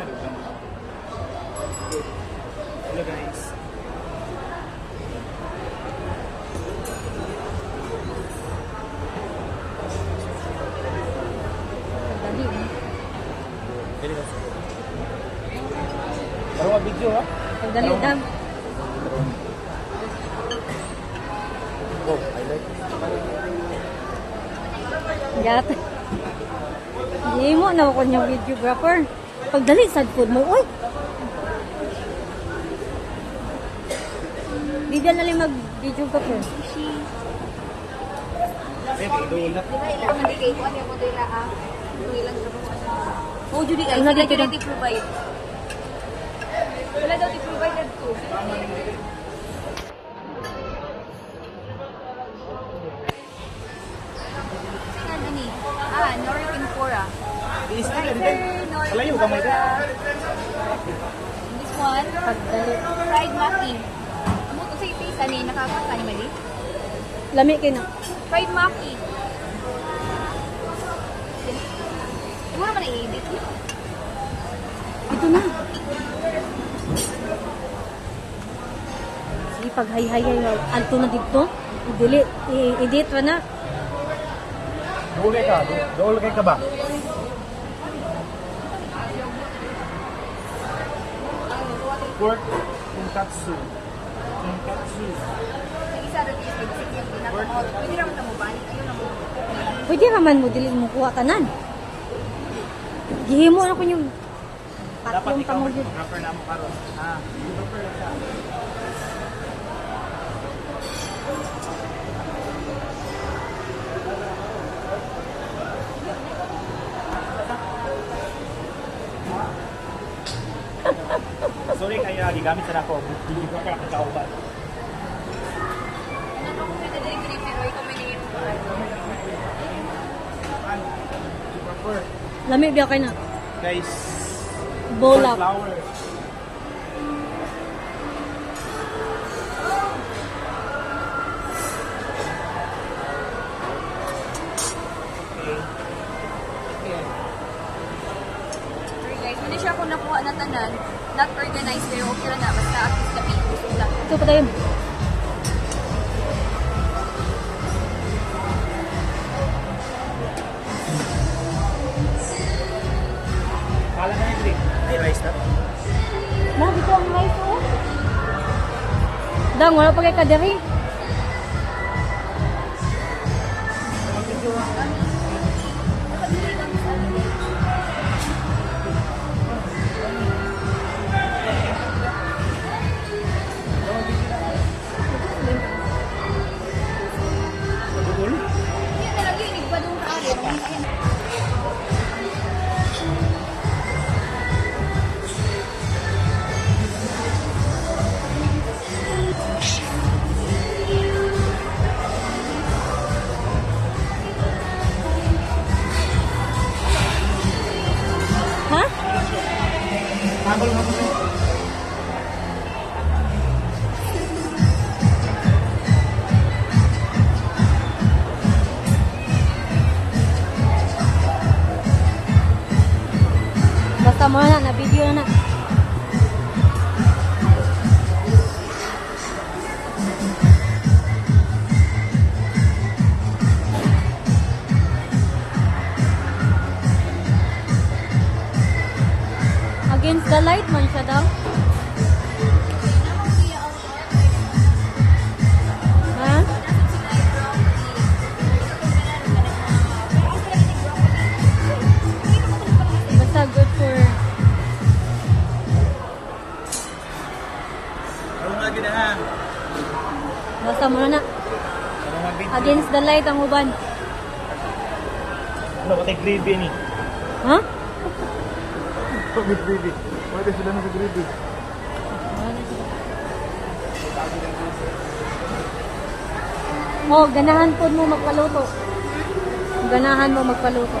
Hello guys. Dali. Dali ka. Parang ha? Dali dam. Oh, I like Gat. Di mo na ako niyang videographer. Pagdali sa food mo, uy. Eh. Di ba ilang hindi kayo kung ano na ah? Oh, Judy guys, Ano wala dito dito na? provide. Wala daw ano ni? Ah, Northern Cora. Is Hi, Kalayo ka may. This one, Pagdali. fried maki. Amo to sa taste ani nakakanta ni Mali. Lami kayo na. Fried maki. Mo naman i-edit. Ito na. Sige, pag hay-hay-hay, alto na dito. Dili, i-edit pa na. Dole ka. Dole ka ba? Pork tonkatsu. Tonkatsu. Pwede naman na mo ba? Pwede naman mo, dili mo kuha tanan. Gihimo na ko yung Dapat tatlong ikaw pamulyo. mag-cover na mo karon. Ah, cover na siya. Gigamit sa nako. Hindi ko ka kauban. Ano kung may delivery pero ikaw may name. Prefer. Lami biya kayo na. Guys, Bolak. flour. Sorry guys, hindi siya ako nakuha na tanan. Not organized pero okay na. Basta at least kami gusto lang. Ito pa tayo. Kala na yung Ay, rice na. Na, dito ang rice oh. Dang, wala pa kay kadiri. Habol nga po. Basta mo na, na video na na. Against the light man siya daw. Ha? Basta good for nga ginahan? Basta mo na? Against the light ang uban. Ano, patay gravy ni. Ha? May gravy. Pwede sila na sa gravy. Oh, ganahan po mo magpaluto. Ganahan mo magpaluto.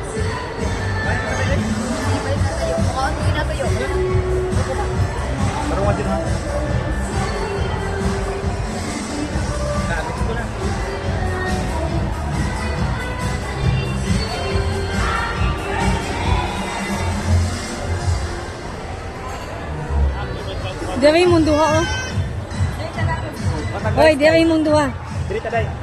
Dere mong duha, oh. Oy, dere mong duha. Diri ta, day.